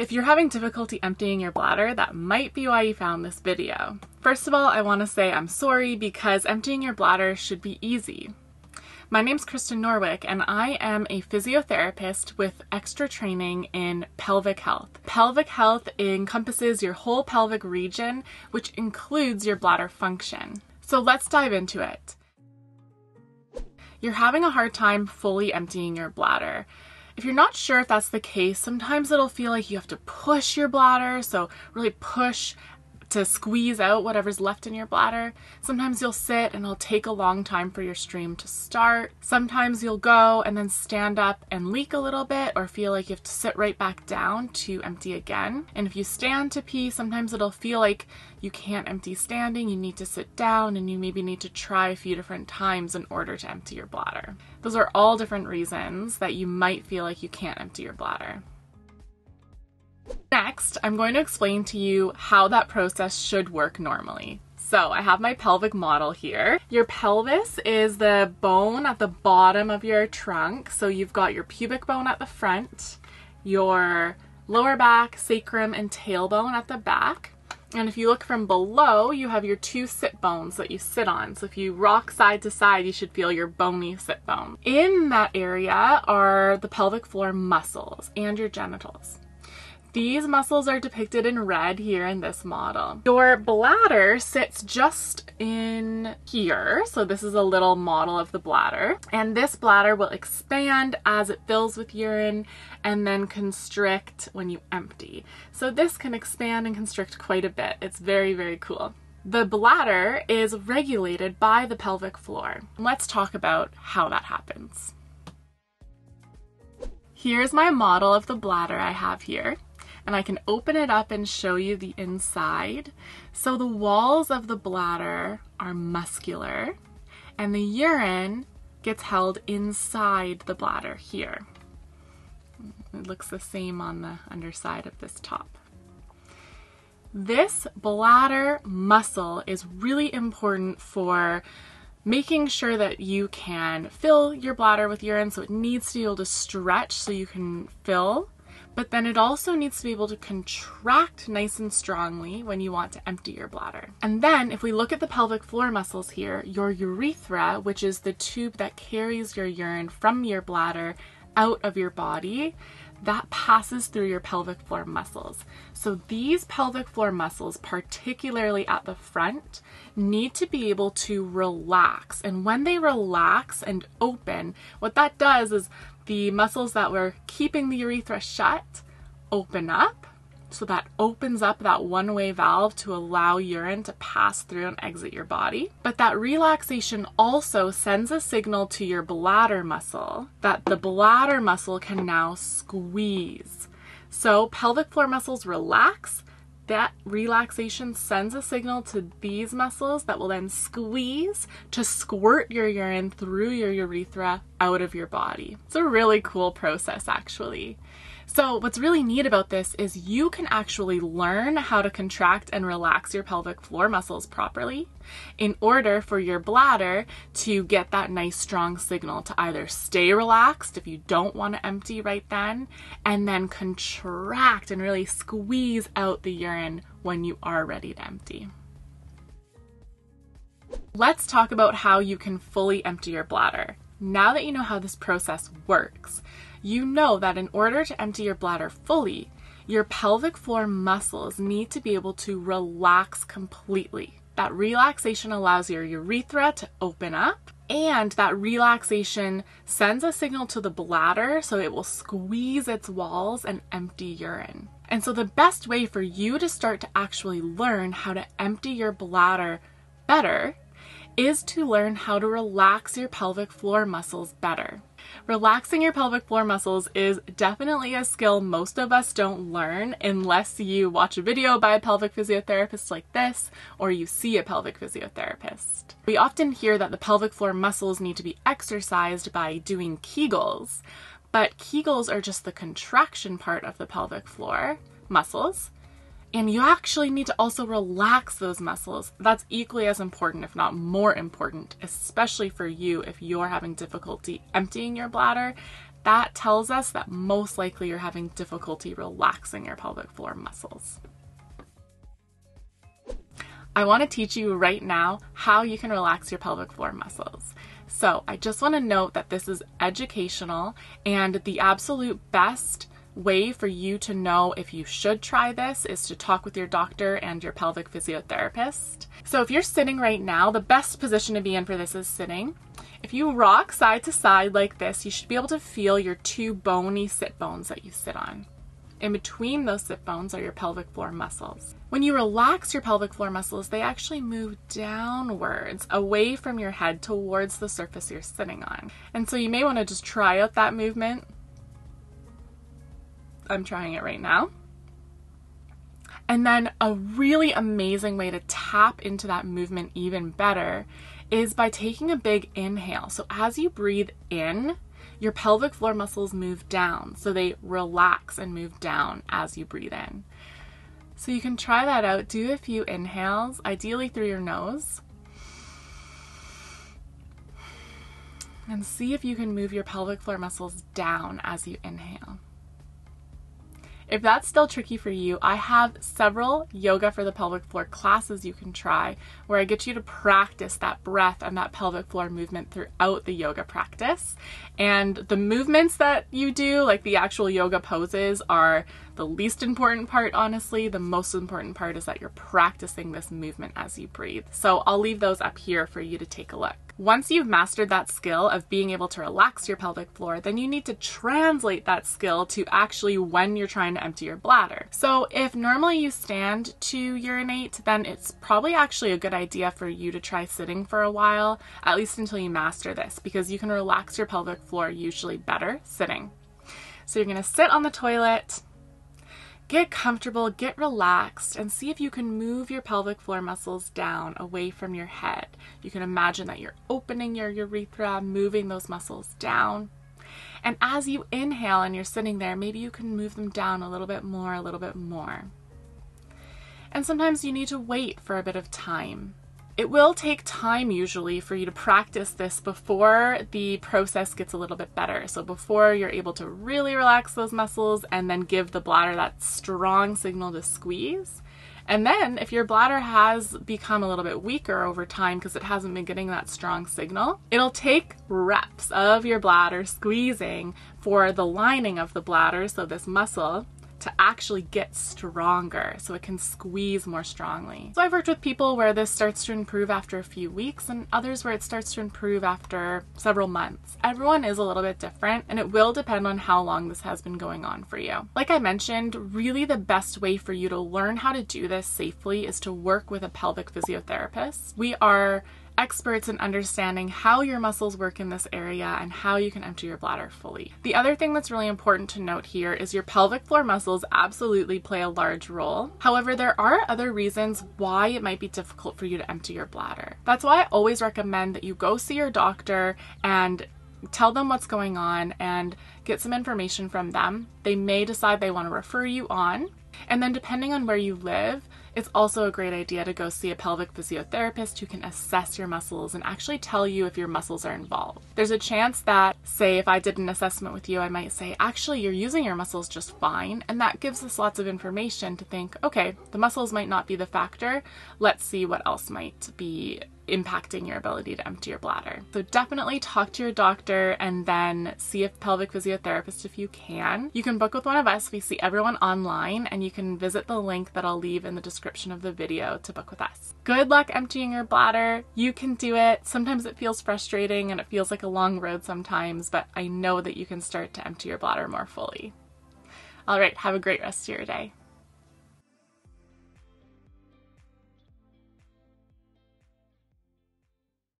If you're having difficulty emptying your bladder, that might be why you found this video. First of all, I want to say I'm sorry because emptying your bladder should be easy. My name's Krysta Norwick, and I am a physiotherapist with extra training in pelvic health. Pelvic health encompasses your whole pelvic region, which includes your bladder function. So let's dive into it. You're having a hard time fully emptying your bladder. If you're not sure if that's the case, sometimes it'll feel like you have to push your bladder, so really push to squeeze out whatever's left in your bladder. Sometimes you'll sit and it'll take a long time for your stream to start. Sometimes you'll go and then stand up and leak a little bit or feel like you have to sit right back down to empty again. And if you stand to pee, sometimes it'll feel like you can't empty standing, you need to sit down, and you maybe need to try a few different times in order to empty your bladder. Those are all different reasons that you might feel like you can't empty your bladder. Next, I'm going to explain to you how that process should work normally. So I have my pelvic model here. Your pelvis is the bone at the bottom of your trunk. So you've got your pubic bone at the front, your lower back, sacrum, and tailbone at the back. And if you look from below, you have your two sit bones that you sit on. So if you rock side to side, you should feel your bony sit bone. In that area are the pelvic floor muscles and your genitals. These muscles are depicted in red here in this model. Your bladder sits just in here. So this is a little model of the bladder. And this bladder will expand as it fills with urine and then constrict when you empty. So this can expand and constrict quite a bit. It's very, very cool. The bladder is regulated by the pelvic floor. Let's talk about how that happens. Here's my model of the bladder I have here and I can open it up and show you the inside. So the walls of the bladder are muscular and the urine gets held inside the bladder here. It looks the same on the underside of this top. This bladder muscle is really important for making sure that you can fill your bladder with urine so it needs to be able to stretch so you can fill but then it also needs to be able to contract nice and strongly when you want to empty your bladder. And then if we look at the pelvic floor muscles here, your urethra, which is the tube that carries your urine from your bladder out of your body, that passes through your pelvic floor muscles. So these pelvic floor muscles, particularly at the front, need to be able to relax. And when they relax and open, what that does is the muscles that were keeping the urethra shut open up. So that opens up that one way valve to allow urine to pass through and exit your body. But that relaxation also sends a signal to your bladder muscle that the bladder muscle can now squeeze. So pelvic floor muscles relax, that relaxation sends a signal to these muscles that will then squeeze to squirt your urine through your urethra out of your body. It's a really cool process, actually. So, what's really neat about this is you can actually learn how to contract and relax your pelvic floor muscles properly in order for your bladder to get that nice strong signal to either stay relaxed if you don't want to empty right then, and then contract and really squeeze out the urine when you are ready to empty. Let's talk about how you can fully empty your bladder. Now that you know how this process works, you know that in order to empty your bladder fully, your pelvic floor muscles need to be able to relax completely. That relaxation allows your urethra to open up, and that relaxation sends a signal to the bladder so it will squeeze its walls and empty urine. And so, the best way for you to start to actually learn how to empty your bladder better is to learn how to relax your pelvic floor muscles better. Relaxing your pelvic floor muscles is definitely a skill most of us don't learn unless you watch a video by a pelvic physiotherapist like this or you see a pelvic physiotherapist. We often hear that the pelvic floor muscles need to be exercised by doing Kegels, but Kegels are just the contraction part of the pelvic floor muscles. And you actually need to also relax those muscles. That's equally as important, if not more important, especially for you if you're having difficulty emptying your bladder that tells us that most likely you're having difficulty relaxing your pelvic floor muscles. I want to teach you right now how you can relax your pelvic floor muscles. So, I just want to note that this is educational and the absolute best way for you to know if you should try this is to talk with your doctor and your pelvic physiotherapist. So, if you're sitting right now, the best position to be in for this is sitting. If you rock side to side like this, you should be able to feel your two bony sit bones that you sit on. In between those sit bones are your pelvic floor muscles. When you relax your pelvic floor muscles, they actually move downwards, away from your head towards the surface you're sitting on. And so you may want to just try out that movement. I'm trying it right now. And then a really amazing way to tap into that movement even better is by taking a big inhale. So as you breathe in, your pelvic floor muscles move down. So they relax and move down as you breathe in. So you can try that out. Do a few inhales, ideally through your nose. And see if you can move your pelvic floor muscles down as you inhale. If that's still tricky for you, I have several yoga for the pelvic floor classes you can try where I get you to practice that breath and that pelvic floor movement throughout the yoga practice. And the movements that you do, like the actual yoga poses, are the least important part, honestly. The most important part is that you're practicing this movement as you breathe. So I'll leave those up here for you to take a look. Once you've mastered that skill of being able to relax your pelvic floor, then you need to translate that skill to actually when you're trying to empty your bladder. So if normally you stand to urinate, then it's probably actually a good idea for you to try sitting for a while, at least until you master this, because you can relax your pelvic floor usually better sitting. So you're gonna sit on the toilet, Get comfortable, get relaxed, and see if you can move your pelvic floor muscles down away from your head. You can imagine that you're opening your urethra, moving those muscles down. And as you inhale and you're sitting there, maybe you can move them down a little bit more, a little bit more. And sometimes you need to wait for a bit of time. It will take time usually for you to practice this before the process gets a little bit better. So before you're able to really relax those muscles and then give the bladder that strong signal to squeeze. And then if your bladder has become a little bit weaker over time because it hasn't been getting that strong signal, it'll take reps of your bladder squeezing for the lining of the bladder, so this muscle, to actually get stronger so it can squeeze more strongly. So I've worked with people where this starts to improve after a few weeks and others where it starts to improve after several months. Everyone is a little bit different and it will depend on how long this has been going on for you. Like I mentioned, really the best way for you to learn how to do this safely is to work with a pelvic physiotherapist. We are experts in understanding how your muscles work in this area and how you can empty your bladder fully. The other thing that's really important to note here is your pelvic floor muscles absolutely play a large role. However, there are other reasons why it might be difficult for you to empty your bladder. That's why I always recommend that you go see your doctor and tell them what's going on and get some information from them. They may decide they want to refer you on. And then, depending on where you live, it's also a great idea to go see a pelvic physiotherapist who can assess your muscles and actually tell you if your muscles are involved. There's a chance that, say, if I did an assessment with you, I might say, actually, you're using your muscles just fine. And that gives us lots of information to think, okay, the muscles might not be the factor. Let's see what else might be impacting your ability to empty your bladder. So definitely talk to your doctor and then see a pelvic physiotherapist if you can. You can book with one of us. We see everyone online and you can visit the link that I'll leave in the description of the video to book with us. Good luck emptying your bladder. You can do it. Sometimes it feels frustrating and it feels like a long road sometimes, but I know that you can start to empty your bladder more fully. All right, have a great rest of your day.